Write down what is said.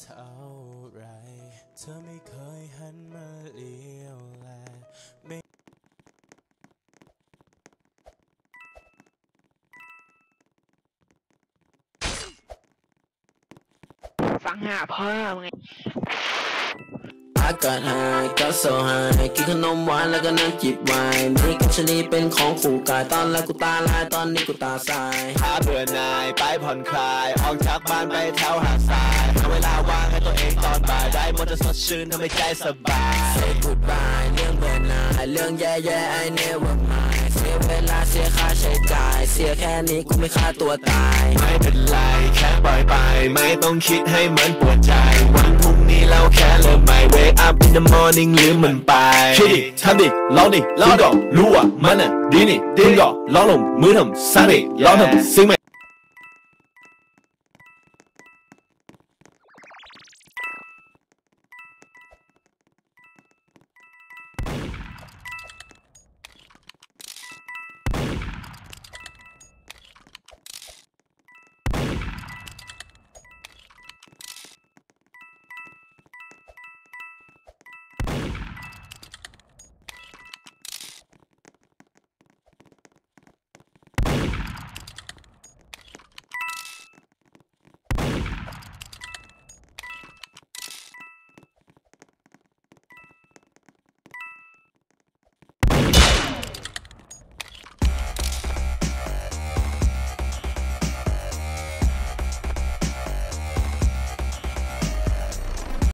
เท่าไร เธอไม่เคยหันมาเลี้ยวแลไม่ฟังหาพ่อไง อากาศหายก็โซหายกินขนมหวานแล้วก็นั่งจิบไวน์มีกับชนีเป็นของคู่กายตอนแรกกูตาลายตอนนี้กูตาสายพาเบื่อหน่ายไปผ่อนคลาย ออกจากบ้านไปแถวหาดทรายหาเวลาว่างให้ตัวเองตอนบ่ายได้หมดจะสดชื่นทำให้ใจสบาย Say goodbye เรื่องเบื่อหน่ายเรื่องแย่ๆ I never mind เสียเวลาเสียค่าใช้จ่าย เสียแค่นี้กูไม่ฆ่าตัวตาย ไม่เป็นไรแค่ปล่อยไป ไม่ต้องคิดให้มันปวดใจ วันพรุ่งนี้เราแค่เริ่มใหม่ Wake up in the morning ลืมมันไปคิดดิทำดิลองดิลองก็รู้ว่ามันอะดีนี่ดีก็ลองลงมือทำสร้างดิลองทำสิ่งใหม่